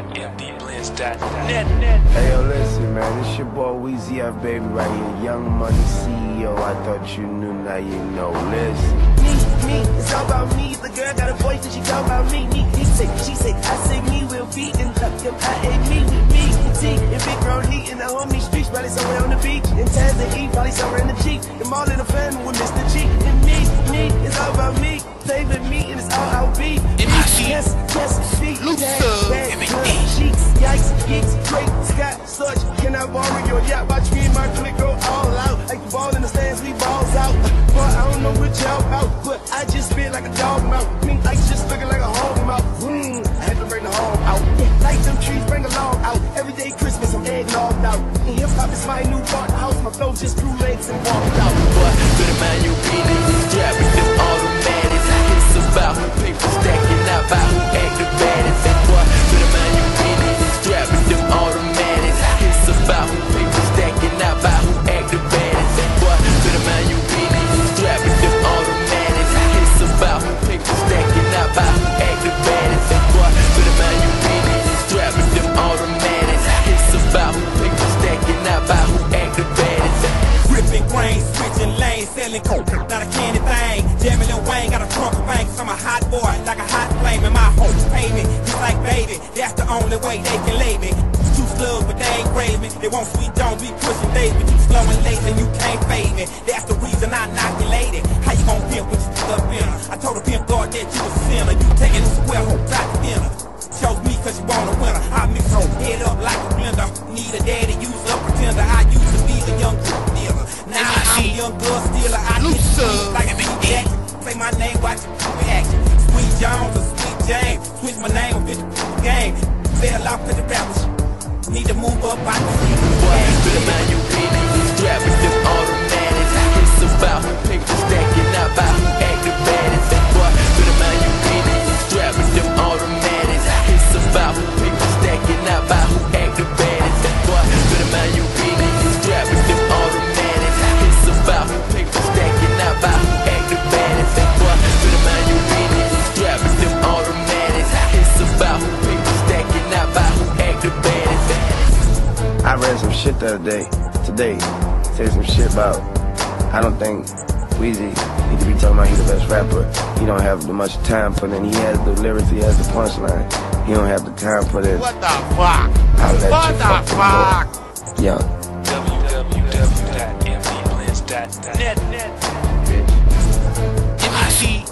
MDBlendz.net. Hey yo, listen, man, it's your boy Weezy F, baby, right here. Young Money CEO. I thought you knew, now you know. Listen. me, me, it's all about me. The girl got a voice and she talk about me, me, he say, she say, I say me, will be in love, him, I ain't me, with me, and T, and Big Bro Neat, in the homie streets, probably somewhere on the beach, in Taz and E, probably somewhere in the Jeep, and all in the family with Mr. such, can I borrow your yacht, watch me and my clique go all out, like the ball in the stands, we balls out, but I don't know what y'all about, but I just feel like a dog mouth. Me like just looking like a hog mouth. Mm, I had to bring the hog out. Yeah, like them trees, bring a log out. Every day Christmas, I'm eggnogged out. And hip hop is my new part house. My flow just grew legs and walked out. Boy, better mind your business. Strap with about who act the baddest. Ripping grain, switching lanes, selling coke, not a candy thing. Jamming and Wayne, got a trunk of banks. I'm a hot boy, like a hot flame, and my hope pay me. Just like baby, that's the only way they can lay me. Two slugs, but they ain't craving. They want sweet don't be pushing days, but you slow and late, and you can't fade me. That's the reason I knock you lady. How you gon' pimp when you up in? I told the pimp guard that you a sinner. You taking the square home, I sweet like a big Jackson. Say my name, watch it reaction. Sweet Jones or Sweet James. Switch my name, bitch, game. Fell off cause the rappers need to move up out the street. Boy, better mind shit the other day, today, say some shit about, I don't think Weezy need to be talking about he the best rapper. He don't have the much time put in. He has the lyrics, he has the punchline. He don't have the time put in. What the fuck? I'll let What you the fuck? go. Young, www.mdblendz.net. bitch. MC